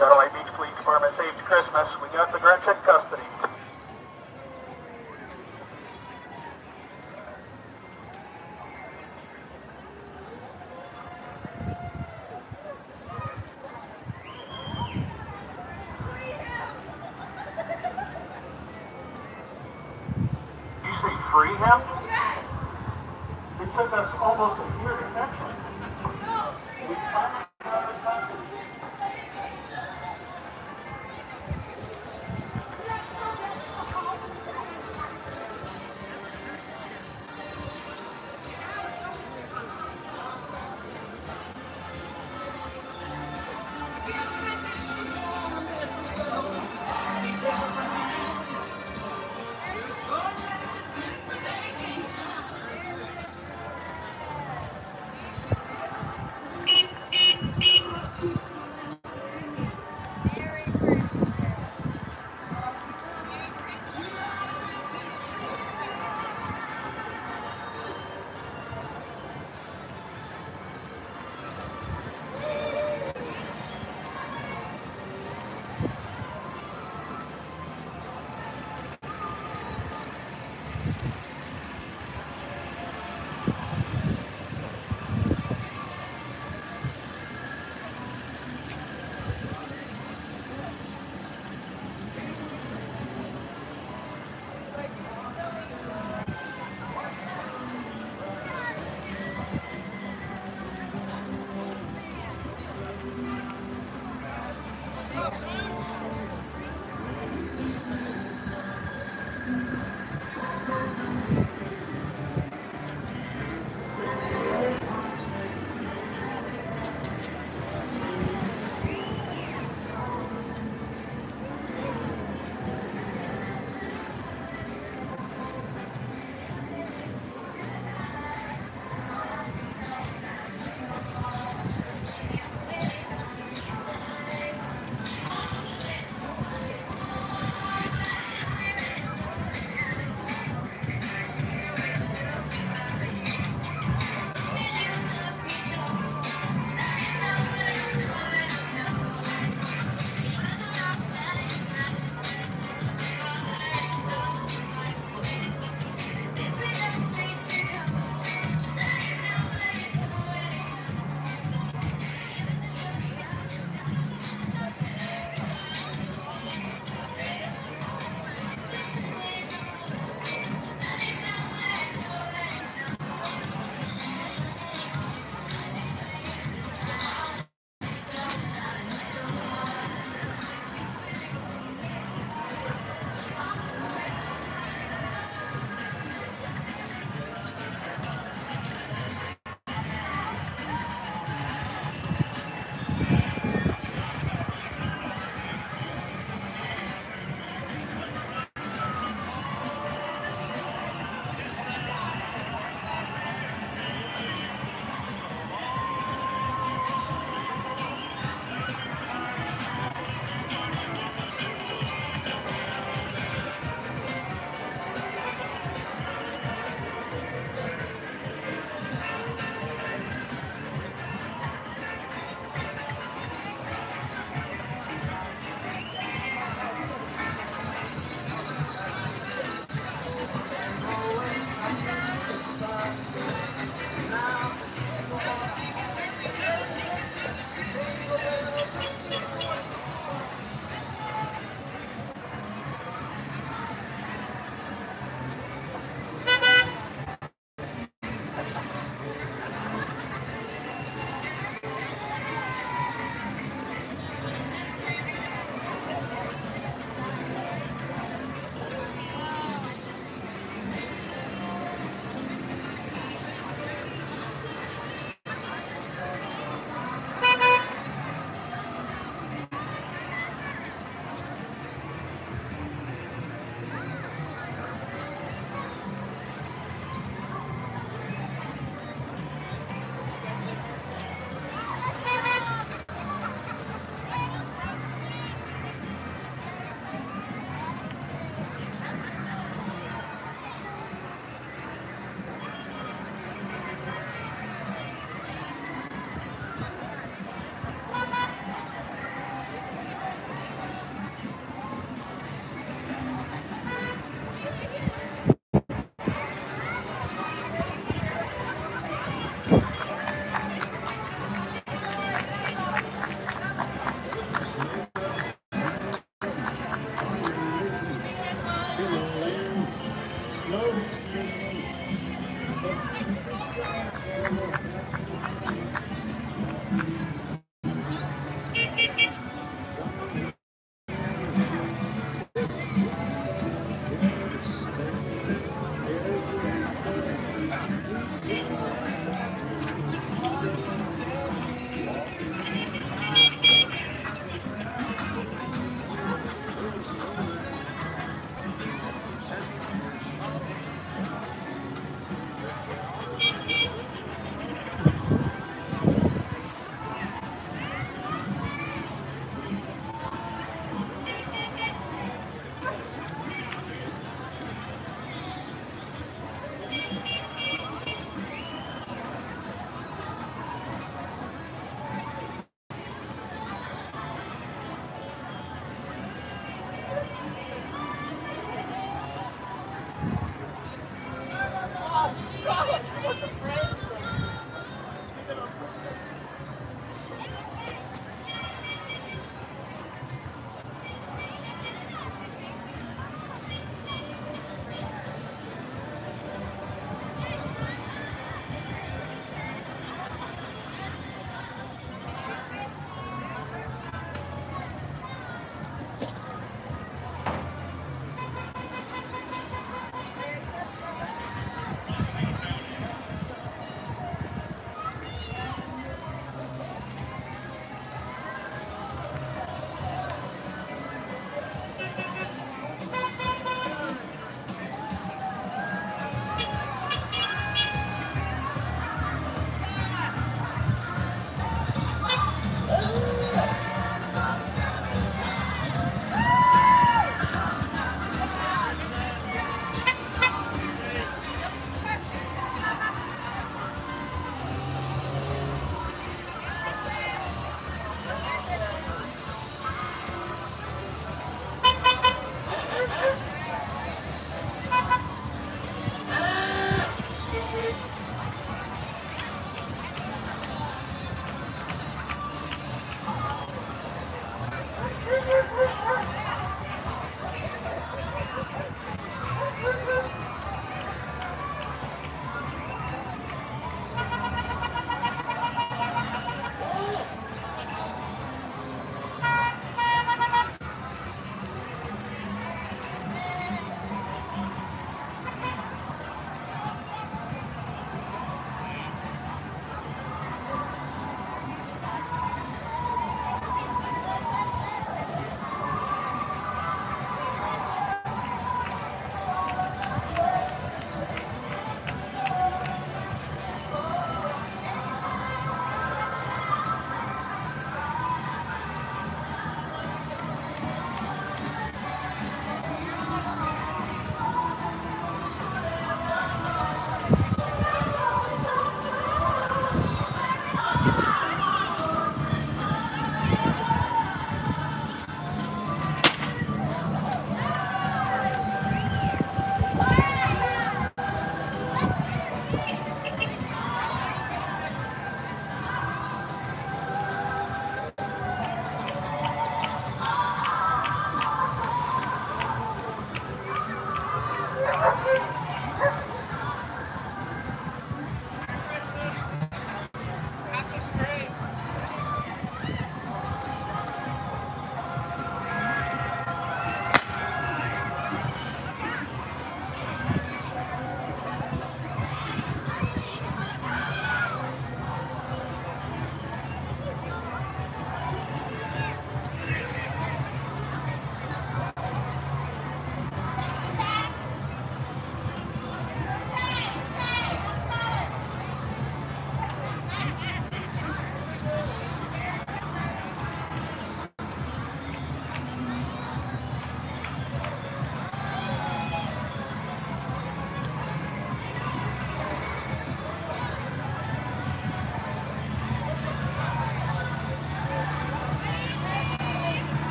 Satellite Beach Police Department saved Christmas. We got the Grinch in custody. You say free him? Yes! It took us almost a year